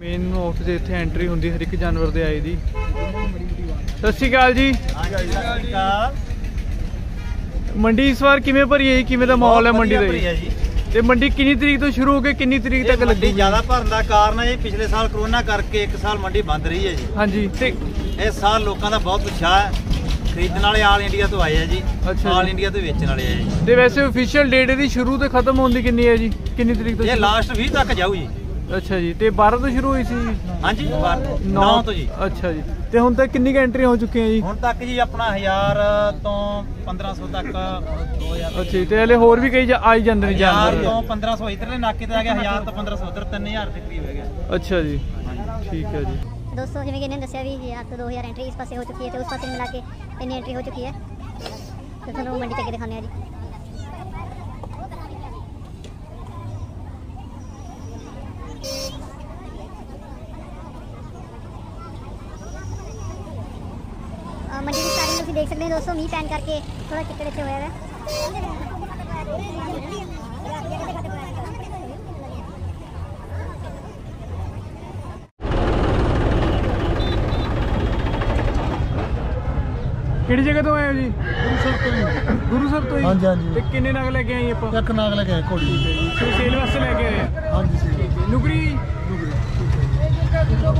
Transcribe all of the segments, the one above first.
Main office ਇੱਥੇ entry ਹੁੰਦੀ ਹਰ ਇੱਕ ਜਾਨਵਰ ਦੇ ਆਏ ਦੀ। ਸਤਿ ਸ਼੍ਰੀ ਅਕਾਲ ਜੀ। ਮੰਡੀ ਇਸ ਵਾਰ ਕਿਵੇਂ ਭਰੀ ਹੈ ਜੀ? ਕਿਵੇਂ ਦਾ ਮਾਹੌਲ ਹੈ ਮੰਡੀ ਦਾ ਤੇ ਮੰਡੀ ਕਿੰਨੀ ਤਰੀਕ ਤੋਂ ਸ਼ੁਰੂ ਹੋ ਕੇ ਕਿੰਨੀ ਤਰੀਕ ਤੱਕ ਲੱਗੇਗੀ? ਜ਼ਿਆਦਾ ਭਰਨ ਦਾ ਕਾਰਨ ਹੈ ਪਿਛਲੇ ਸਾਲ ਕਰੋਨਾ ਕਰਕੇ ਇੱਕ ਸਾਲ ਮੰਡੀ ਬੰਦ ਰਹੀ ਹੈ ਜੀ। ਹਾਂਜੀ। ਤੇ ਇਸ ਸਾਲ ਲੋਕਾਂ ਦਾ ਬਹੁਤ ਉਤਸ਼ਾਹ ਹੈ। ਖਰੀਦਣ ਵਾਲੇ ਆਲ ਇੰਡੀਆ ਤੋਂ ਆਏ ਆ ਜੀ। ਆਲ। ਇੰਡੀਆ ਤੋਂ ਵੇਚਣ ਵਾਲੇ ਆ ਜੀ। ਤੇ ਵੈਸੇ ਅਫੀਸ਼ੀਅਲ ਡੇਟ ਇਹਦੀ ਸ਼ੁਰੂ ਤੇ ਖਤਮ ਹੋਣ ਦੀ ਕਿੰਨੀ ਹੈ ਜੀ? ਕਿੰਨੀ ਤਰੀਕ ਤੋਂ ਇਹ? ਲਾਸਟ 20 ਤੱਕ ਜਾਊ ਜੀ। ਅੱਛਾ ਜੀ ਤੇ 12 ਤੋਂ ਸ਼ੁਰੂ ਹੋਈ ਸੀ? ਜੀ ਹਾਂਜੀ 9 ਨੌਂ- ਤੋਂ ਜੀ। ਅੱਛਾ ਜੀ ਤੇ ਹੁਣ ਤੱਕ ਕਿੰਨੀ ਕੁ ਐਂਟਰੀ ਹੋ ਚੁੱਕੀਆਂ ਜੀ? ਹੁਣ ਤੱਕ ਜੀ ਆਪਣਾ 1000 ਤੋਂ 1500 ਤੱਕ 2000 ਅੱਛਾ ਜੀ ਤੇ ਹਲੇ ਹੋਰ ਵੀ ਕਈ ਜਾ- ਆਈ ਜਾਂਦੇ ਨੇ 1000 ਜਾਨਵਰ। ਤੋਂ 1500 ਇਧਰਲੇ ਨਾਕੇ ਤੇ ਆ ਗਿਆ 1000 ਤੋਂ 1500 ਉਧਰ 3000 ਦੇ ਕਰੀਬ ਹੈਗਾ। ਅੱਛਾ ਜੀ ਠੀਕ ਹੈ ਜੀ। ਦੋਸਤੋ ਜਿਵੇਂ ਕਿ ਇਹਨੇ ਦੱਸਿਆ ਵੀ 1000 ਤੋਂ 2000 ਐਂਟਰੀ ਇਸ ਪਾਸੇ ਹੋ ਚੁੱਕੀ ਹੈ ਤੇ ਉਸ ਪਾਸੇ ਮਿਲਾ ਕੇ ਇੰਨੀ ਐਂਟਰੀ ਹੋ ਚੁੱਕੀ ਹੈ। ਤੇ ਤੁਹਾਨੂੰ ਮੰਡੀ ਚੱਕੇ ਦਿਖਾਉਂਦੇ ਆ ਜੀ। ਸਟਾਰਟਿੰਗ ਤੁਸੀਂ ਦੇਖ ਸਕਦੇ ਹੋ ਦੋਸਤੋ ਮੀਂਹ ਪੈਣ ਕਰਕੇ ਥੋੜਾ ਚਿੱਕੜ ਇੱਥੇ ਹੋਇਆ ਹੈ ਕਿਹੜੀ ਜਗ੍ਹਾ ਤੋਂ ਆਏ ਹੋ ਜੀ ਗੁਰੂਸਰ ਤੋਂ ਗੁਰੂਸਰ ਤੋਂ ਹੀ ਹਾਂਜੀ, ਹਾਂਜੀ। ਤੇ ਕਿੰਨੇ ਨਗ ਲੈ ਕੇ ਆਏ ਆਪਾਂ ਇੱਕ ਨਾਗ ਲੈ ਕੇ ਆਏ ਘੋੜੀ ਤੇ ਸੇਲ ਵਾਸਤੇ ਲੈ ਕੇ ਆਏ ਆ ਹਾਂਜੀ ਸੀ ਨੁਕਰੀ ਹੋਰ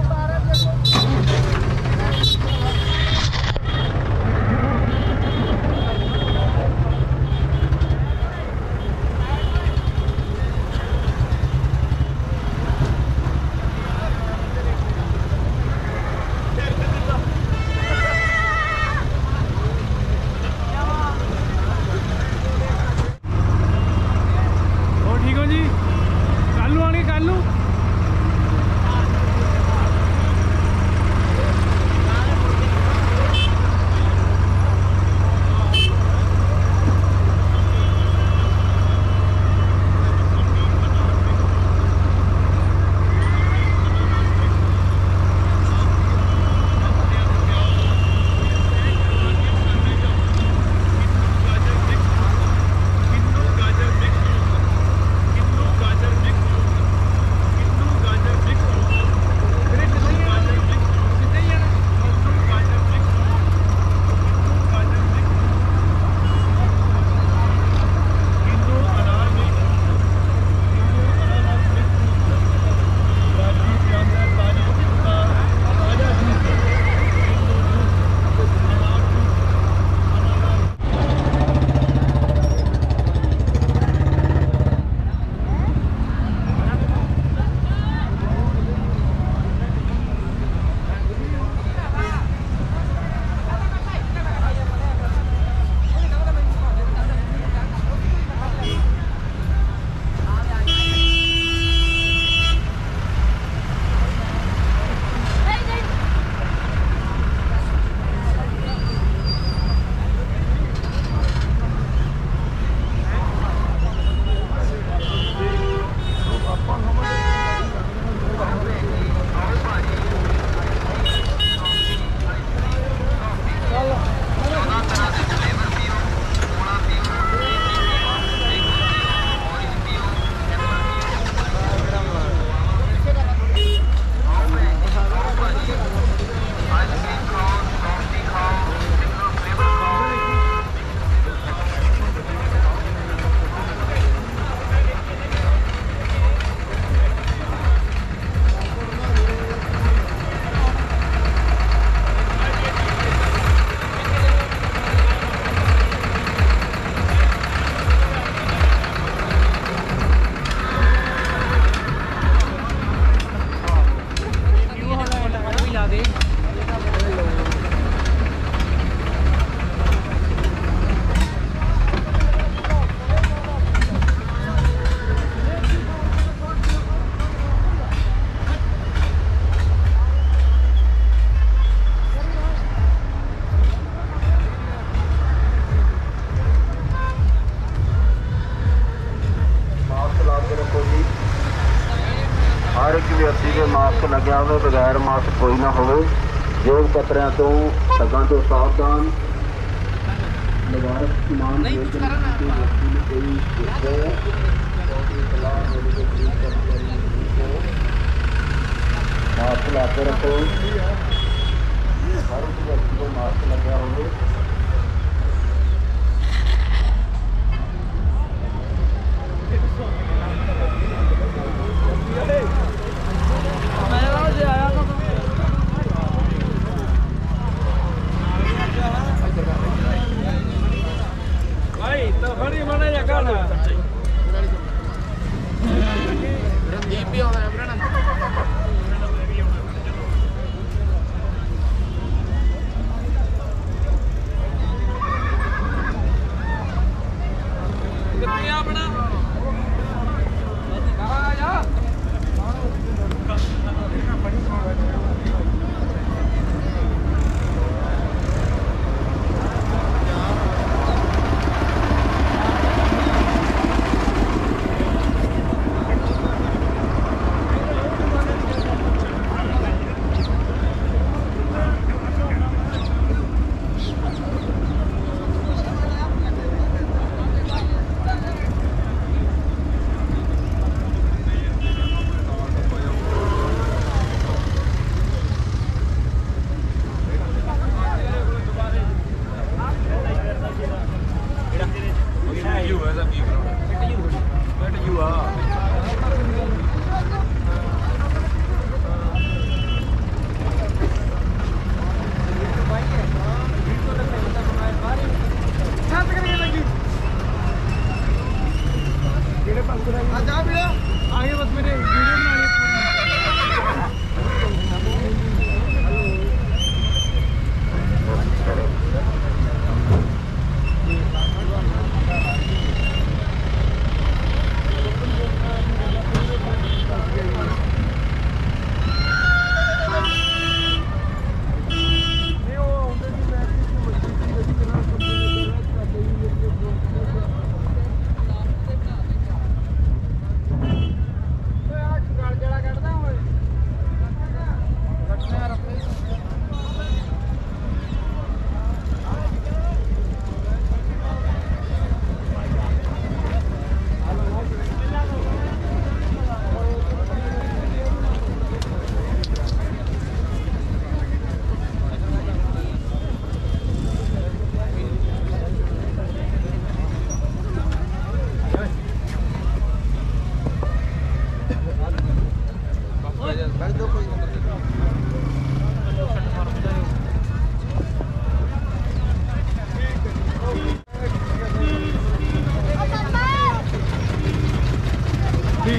आगे बस मेरे वीडियो बना रही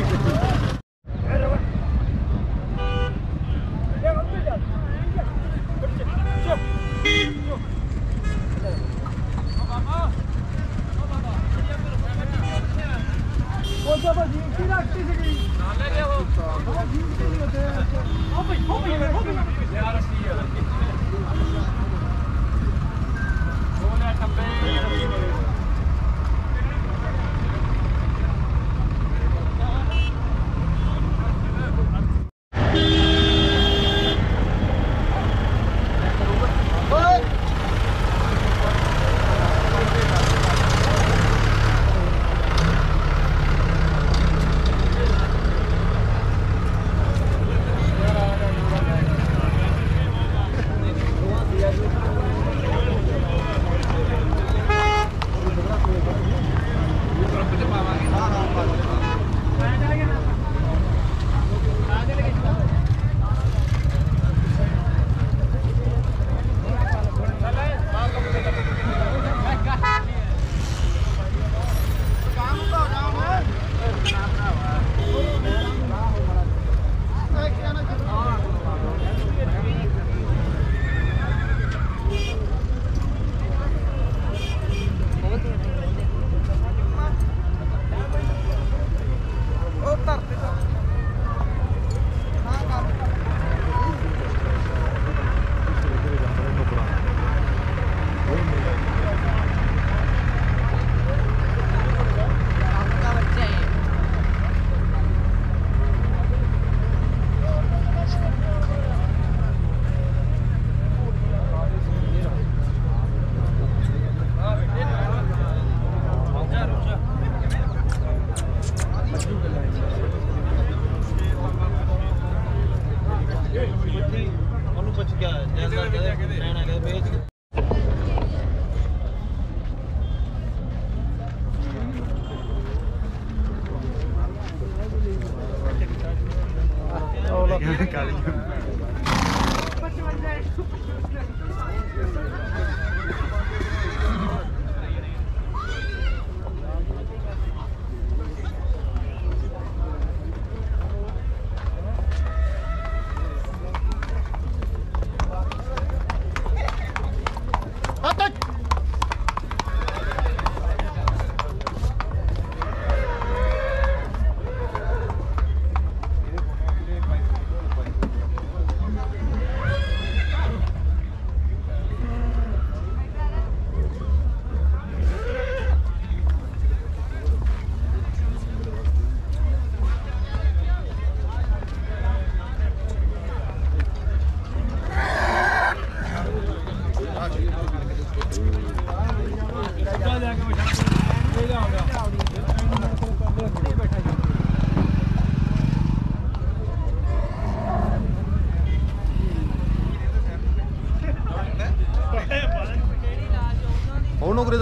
ठीक है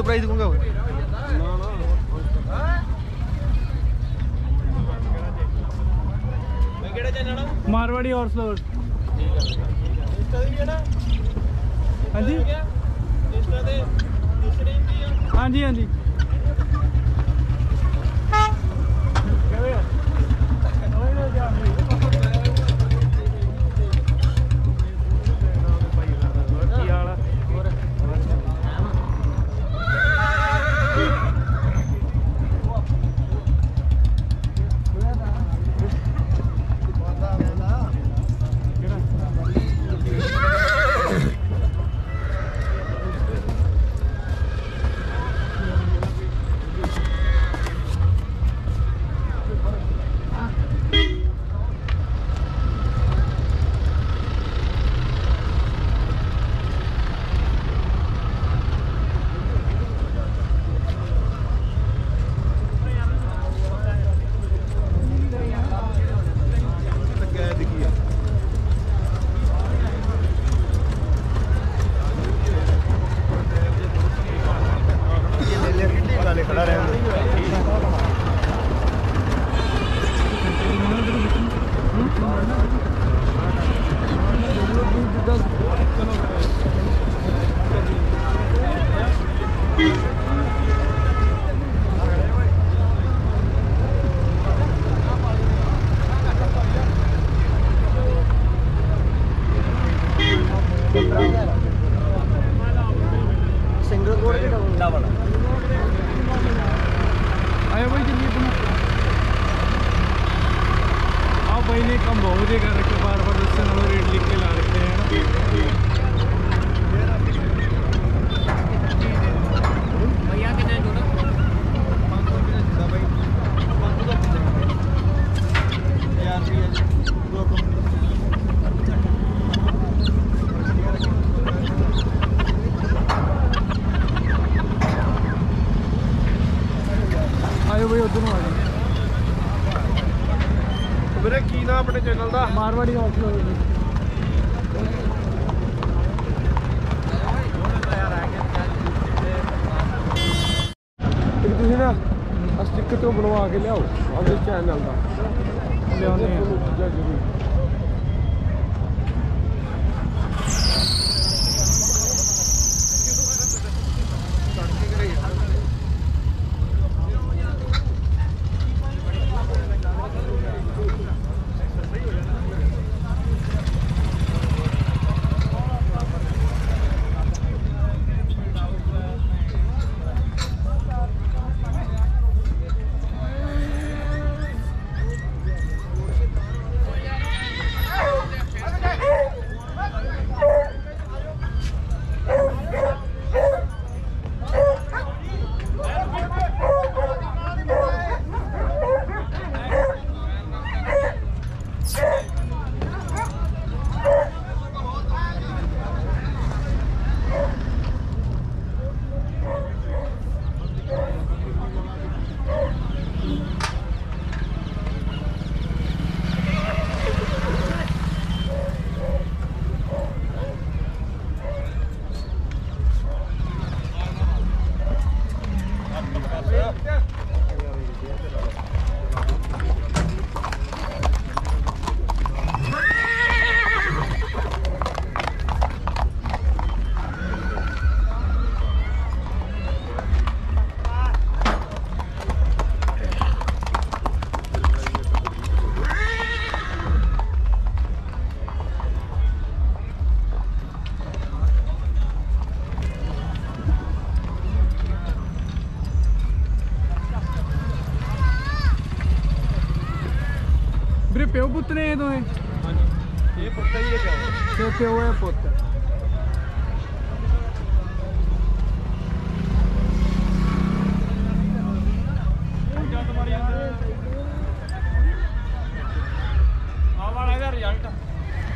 प्राइस दूँगा मारवाड़ी और फ्लोर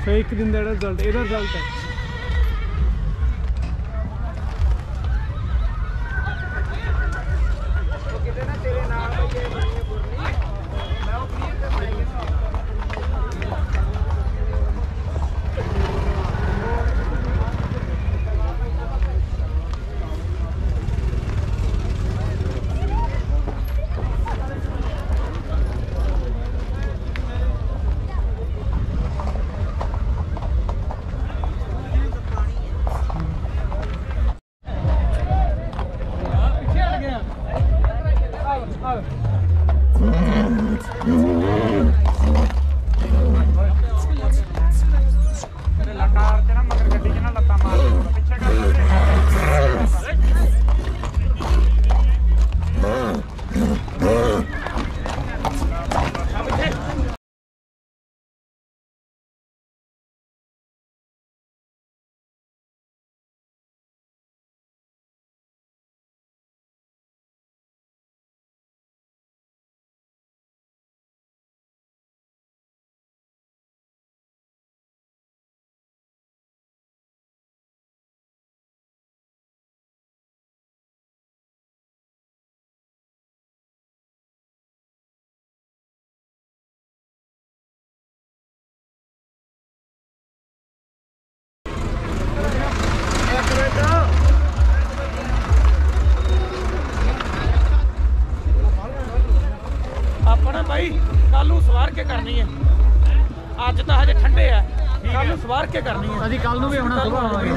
ਫੇ ਇੱਕ ਦਿਨ ਦਾ ਰਿਜ਼ਲਟ ਇਹਦਾ ਰਿਜ਼ਲਟ ਹੈ ਕਰਨੀ ਹੈ ਅੱਜ ਤਾਂ ਹਜੇ ਠੰਡੇ ਆ ਕੱਲ ਨੂੰ ਸਵਾਰ ਕੇ ਕਰਨੀ ਹੈ ਅਸੀਂ ਕੱਲ ਨੂੰ ਵੀ ਆਉਣਾ ਸੁਬਾਹ ਆਵਾਂਗੇ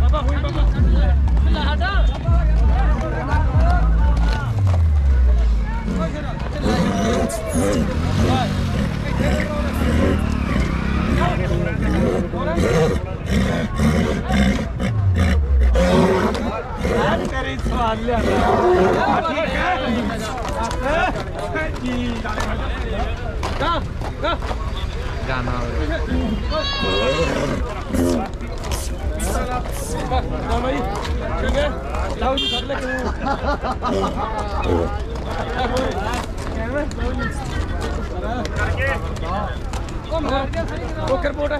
ਬਾਬਾ ਹੋਈ ਬਾਬਾ ਅੱਜ ਕਰੀ ਸਵਾਲ जाना भाई ठीक है लाओ जी सब लेके वो करपोट है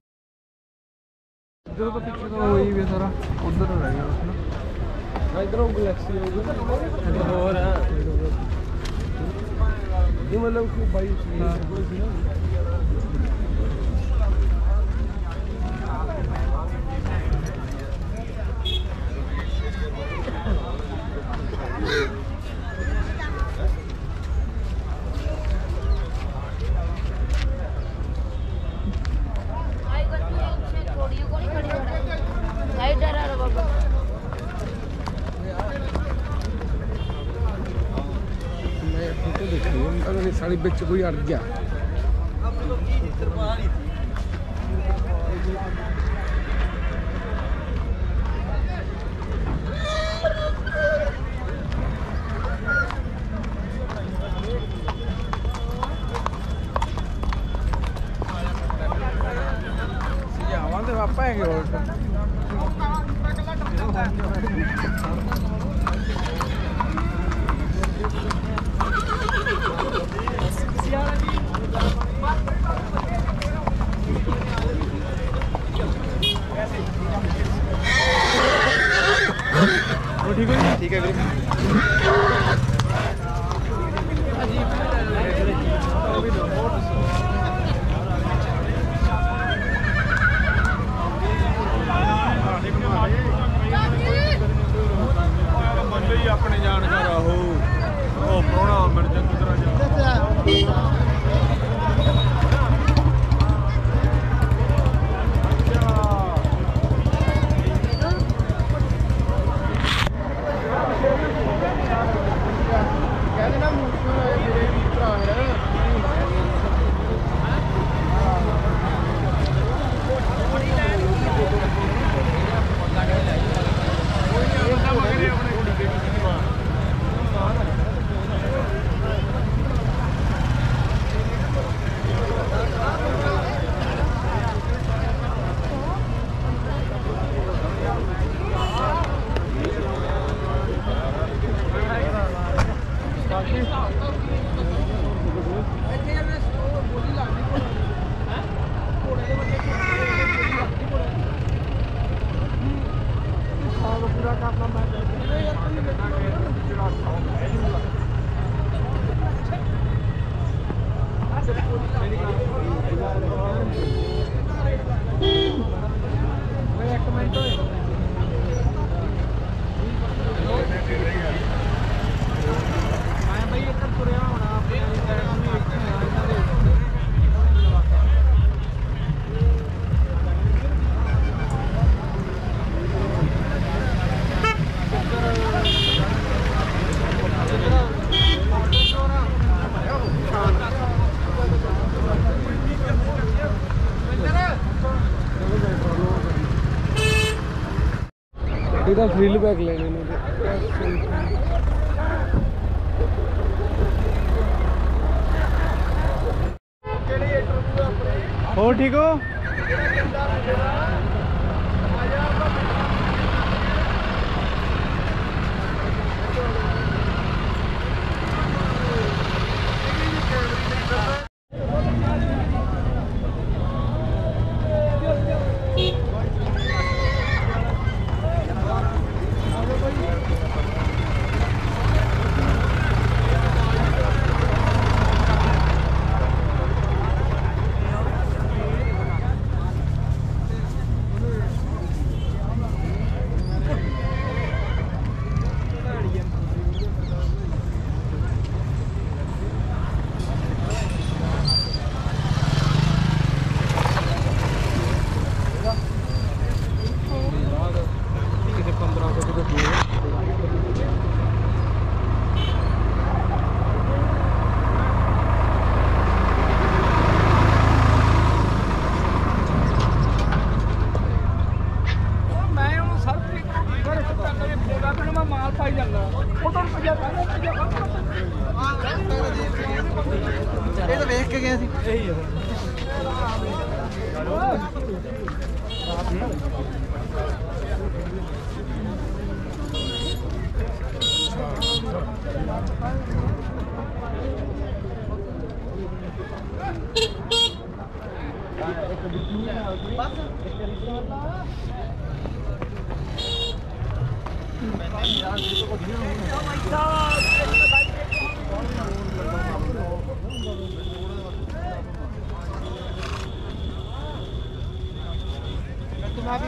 इधर तो का पीछे तो वही भी सारा। उधर तो रहेगा उसमें। इधर वो गैलेक्सी होगी। इधर और है। ये मतलब कि भाई हाँ। अगर साड़ी बिच कोई अड़ गया सीधा फ्रिल बैग लेने ठीक हो? ਇਹ ਤਾਂ ਵੇਖ ਕੇ ਗਿਆ ਸੀ ਇਹੀ ਹੈ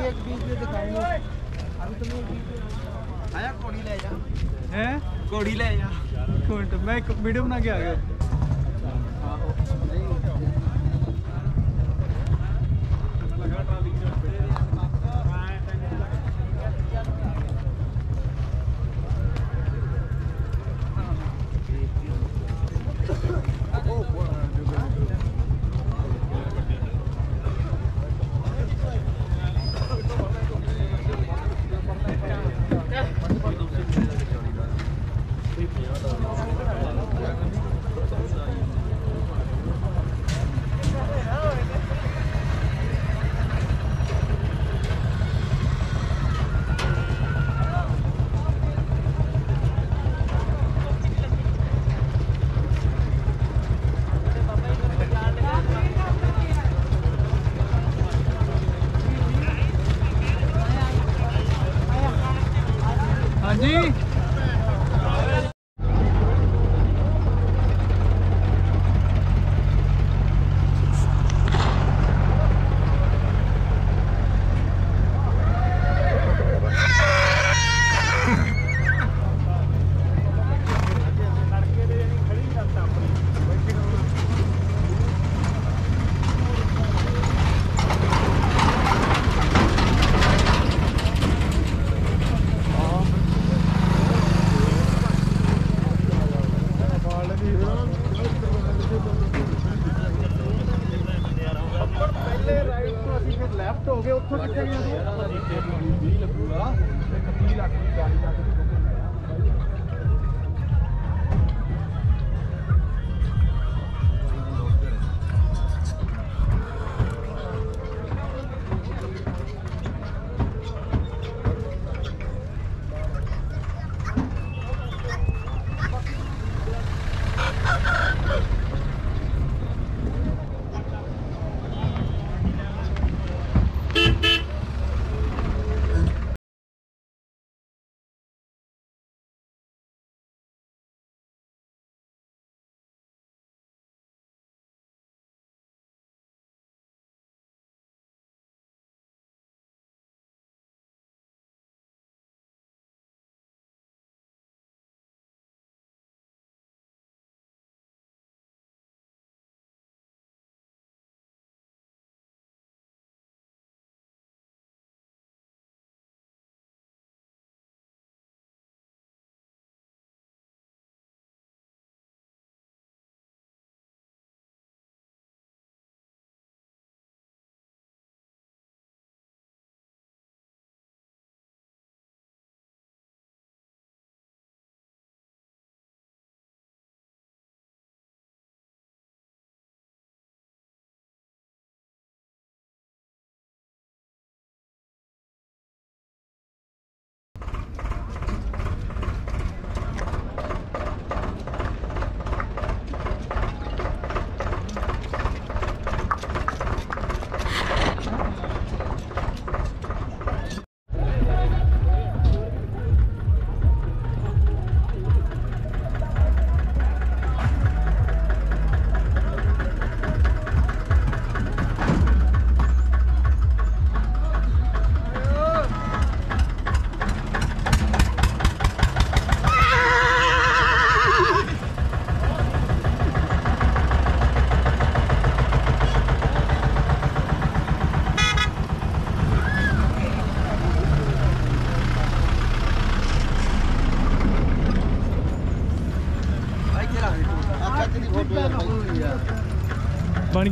एक बीच में दिखाएँगे अभी तुम्हें बीच में आया कोड़ी ले जा। हैं? कोड़ी ले जा। मैं वीडियो बना के आ गया।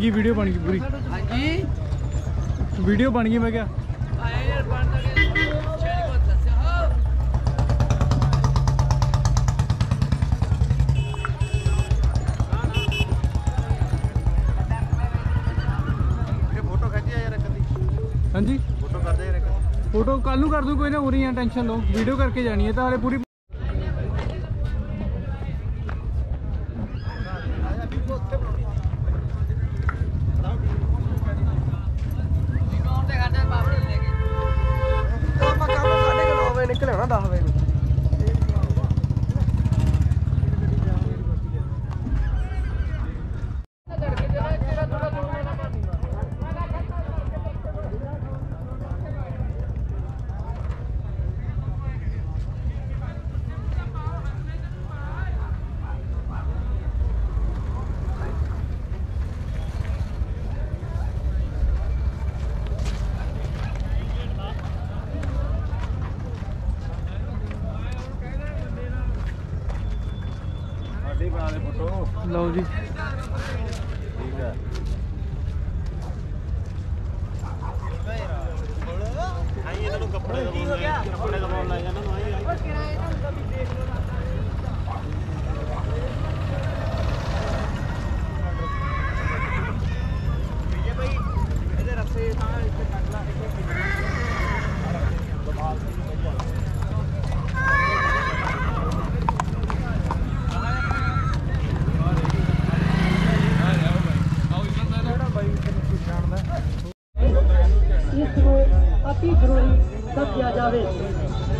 गई वीडियो बन गई पूरी। वीडियो बन गई मैं क्या? हाँ जी। फ़ोटो कर दे फ़ोटो कल कर दू कोई ना पूरी टेंशन लो। वीडियो करके जानी है तो हाले पूरी ਅਤੀ ਜ਼ਰੂਰੀ ਦੱਸਿਆ ਜਾਵੇ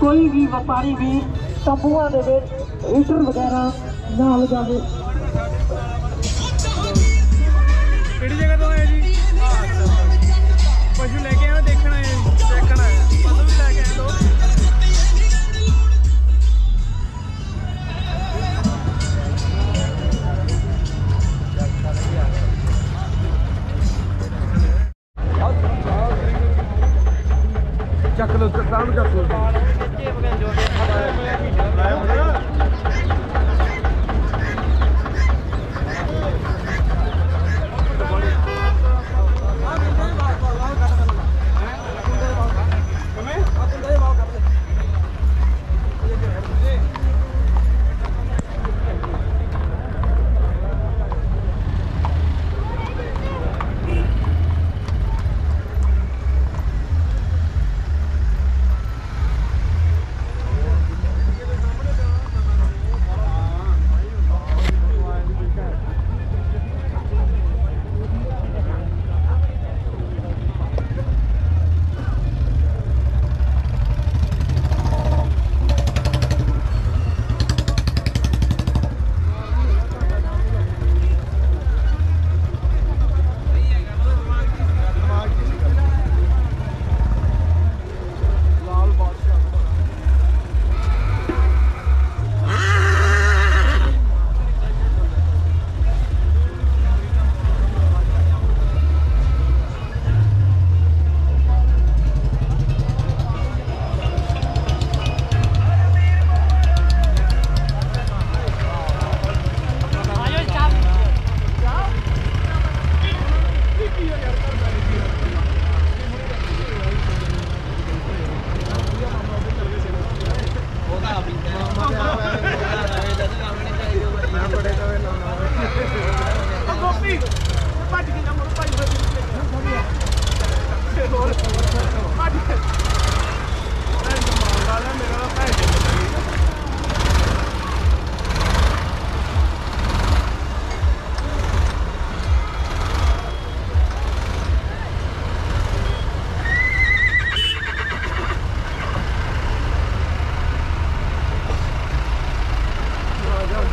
ਕੋਈ ਵੀ ਵਪਾਰੀ ਵੀ ਤੰਬੂਆਂ ਦੇ ਵਿੱਚ ਹੀਟਰ ਵਗੈਰਾ ਨਾ ਲਗਾਵੇ ਕਿਹੜੀ ਜਗ੍ਹਾ ਤੋਂ ਆਏ ਜੀ ਪਸ਼ੂ ਲੈ ਕੇ ਆਏ ਦੇਖਣ Çakılı, sağlık atıyoruz.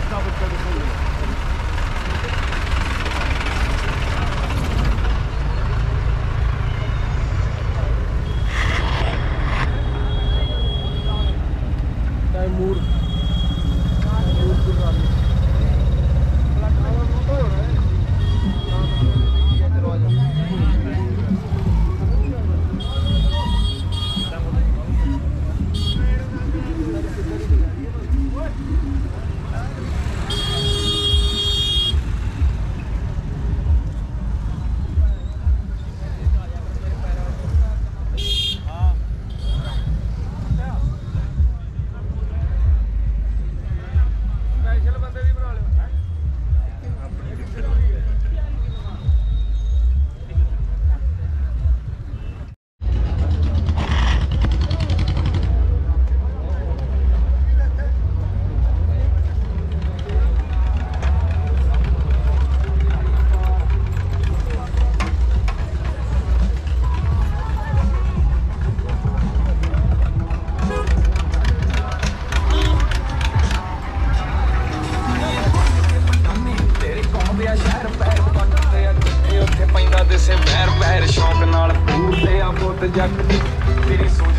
estava todo mundo. siamo tagliati, ti.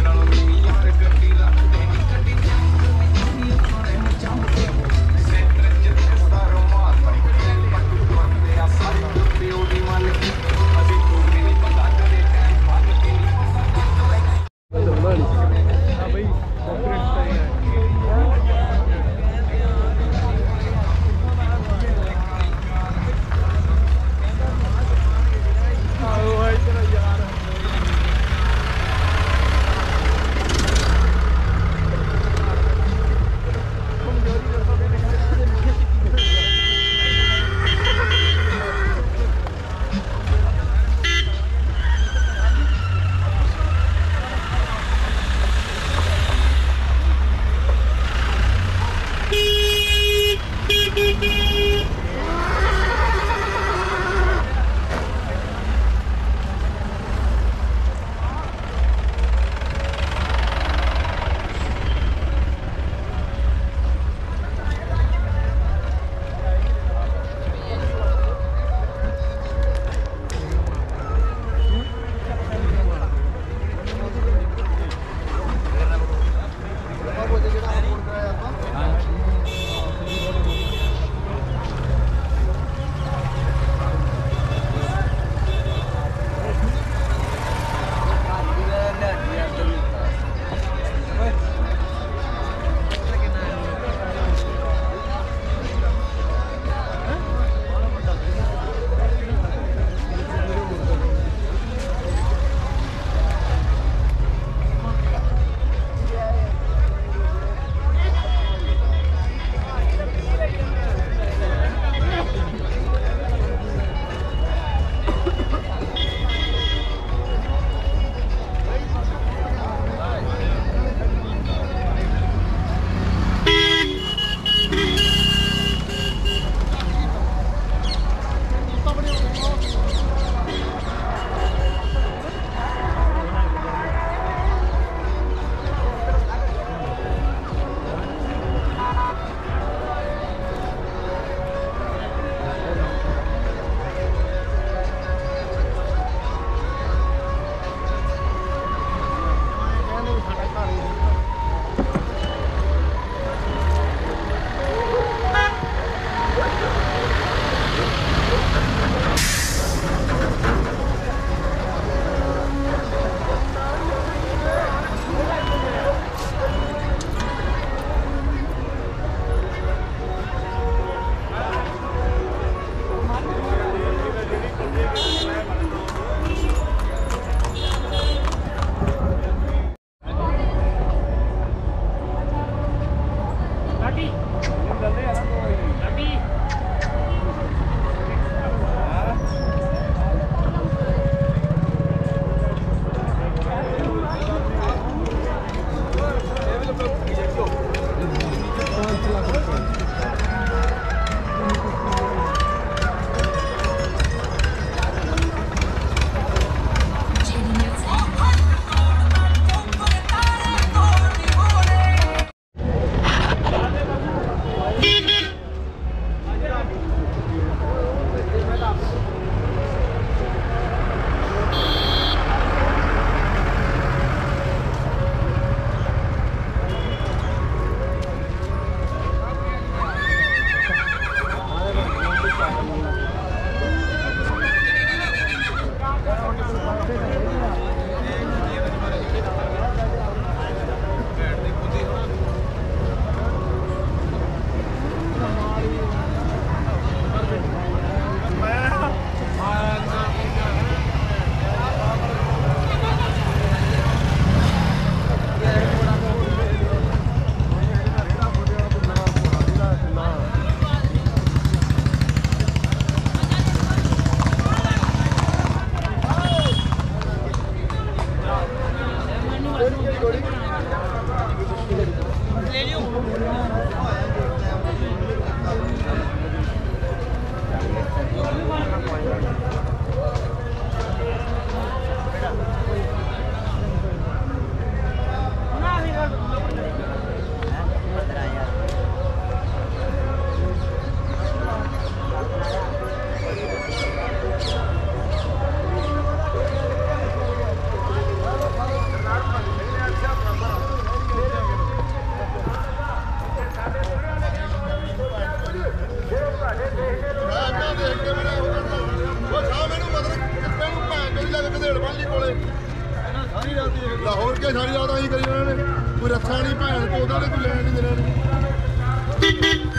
Lahore ਕੇ ਸਾਰੀ ਰਾਤ ਆਈ ਕਰੀ ਉਹਨਾਂ ਨੇ ਕੋਈ ਰੱਖਿਆ ਨਹੀਂ ਭੈਣ ਕੋ ਉਹਦਾ ਨੇ ਕੋਈ ਲੈਣ ਨਹੀਂ ਦੇਣਾ ਨਹੀਂ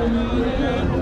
Hallelujah.